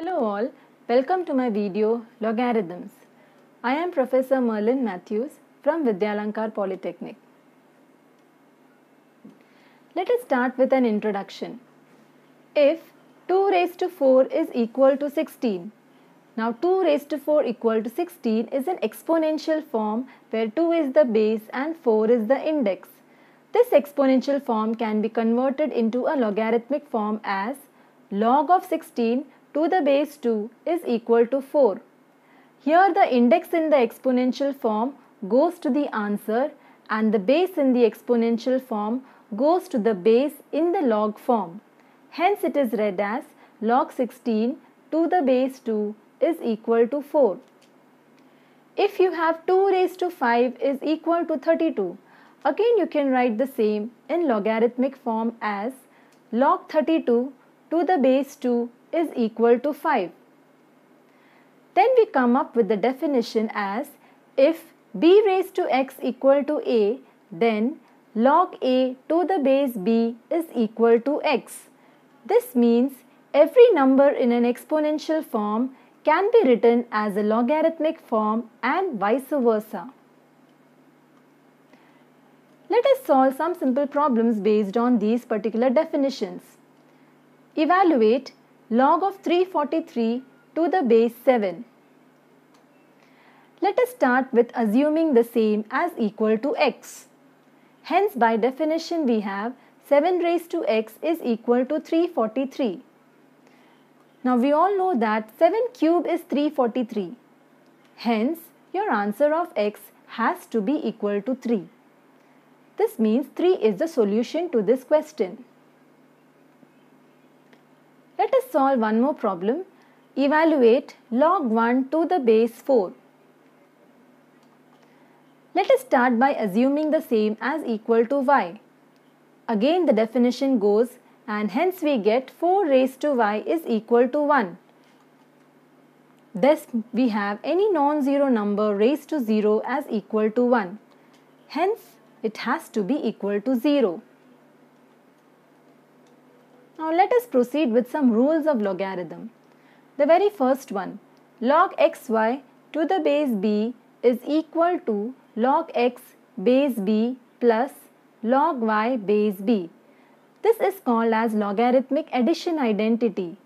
Hello all, welcome to my video Logarithms. I am Professor Merylin Mathews from Vidyalankar Polytechnic. Let us start with an introduction. If 2 raised to 4 is equal to 16, now 2 raised to 4 equal to 16 is an exponential form where 2 is the base and 4 is the index. This exponential form can be converted into a logarithmic form as log of 16 to the base 2 is equal to 4. Here the index in the exponential form goes to the answer and the base in the exponential form goes to the base in the log form. Hence it is read as log 16 to the base 2 is equal to 4. If you have 2 raised to 5 is equal to 32, again you can write the same in logarithmic form as log 32 to the base 2 is equal to 5. Then we come up with the definition as if b raised to x equal to a then log a to the base b is equal to x. This means every number in an exponential form can be written as a logarithmic form and vice versa. Let us solve some simple problems based on these particular definitions. Evaluate log of 343 to the base 7. Let us start with assuming the same as equal to x. Hence by definition we have 7 raised to x is equal to 343. Now we all know that 7 cube is 343. Hence your answer of x has to be equal to 3. This means 3 is the solution to this question. Solve one more problem. Evaluate log 1 to the base 4. Let us start by assuming the same as equal to y. Again the definition goes and hence we get 4 raised to y is equal to 1. Thus we have any non-zero number raised to 0 as equal to 1. Hence it has to be equal to 0. Now let us proceed with some rules of logarithm. The very first one, log xy to the base b is equal to log x base b plus log y base b. This is called as logarithmic addition identity.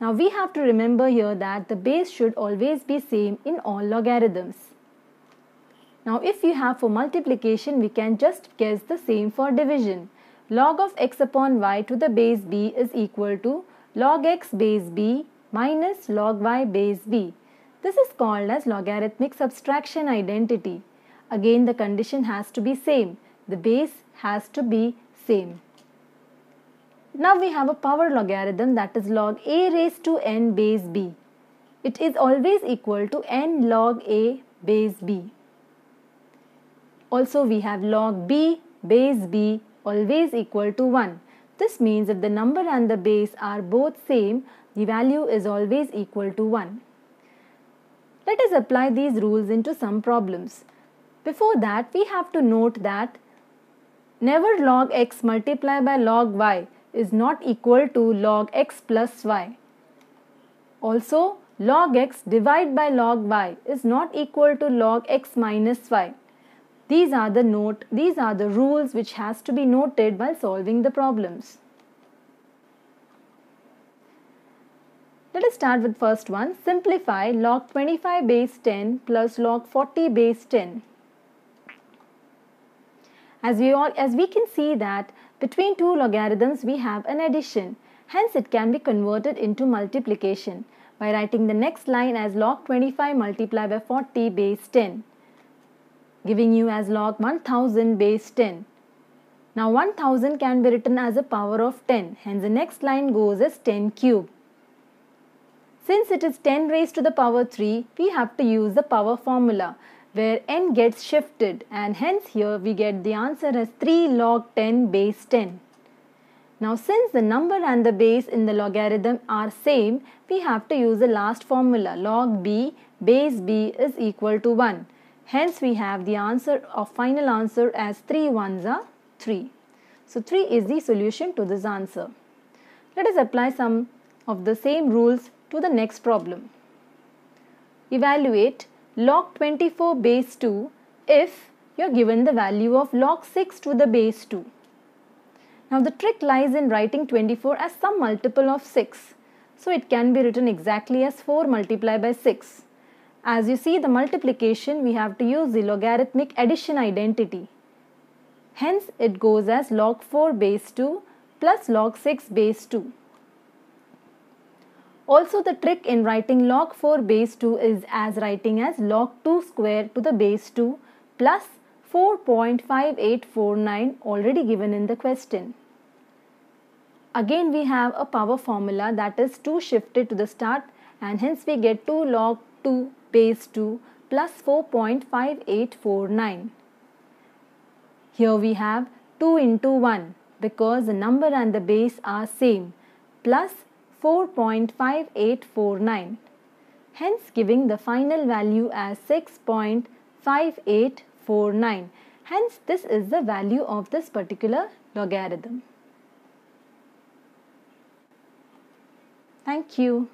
Now we have to remember here that the base should always be same in all logarithms. Now if you have for multiplication we can just guess the same for division log of x upon y to the base b is equal to log x base b minus log y base b. This is called as logarithmic subtraction identity. Again the condition has to be same. The base has to be same. Now we have a power logarithm that is log a raised to n base b. It is always equal to n log a base b. Also we have log b base b always equal to 1. This means if the number and the base are both same, the value is always equal to 1. Let us apply these rules into some problems. Before that, we have to note that never log x multiplied by log y is not equal to log x plus y. Also, log x divided by log y is not equal to log x minus y. These are the note these are the rules which has to be noted while solving the problems. Let us start with first one. Simplify log 25 base 10 plus log 40 base 10. As we all as we can see that between two logarithms we have an addition. Hence it can be converted into multiplication by writing the next line as log 25 multiplied by 40 base 10 giving you as log 1000 base 10. Now 1000 can be written as a power of 10. Hence the next line goes as 10 cube. Since it is 10 raised to the power 3, we have to use the power formula where n gets shifted and hence here we get the answer as 3 log 10 base 10. Now since the number and the base in the logarithm are same, we have to use the last formula log b base b is equal to 1. Hence we have the answer of final answer as 3 ones are 3. So 3 is the solution to this answer. Let us apply some of the same rules to the next problem. Evaluate log 24 base 2 if you are given the value of log 6 to the base 2. Now the trick lies in writing 24 as some multiple of 6. So it can be written exactly as 4 multiplied by 6. As you see the multiplication we have to use the logarithmic addition identity. Hence it goes as log 4 base 2 plus log 6 base 2. Also the trick in writing log 4 base 2 is as writing as log 2 square to the base 2 plus 4.5849 already given in the question. Again we have a power formula that is 2 shifted to the start and hence we get 2 log 2 base 2 plus 4.5849. Here we have 2 into 1 because the number and the base are same plus 4.5849 hence giving the final value as 6.5849 hence this is the value of this particular logarithm. Thank you.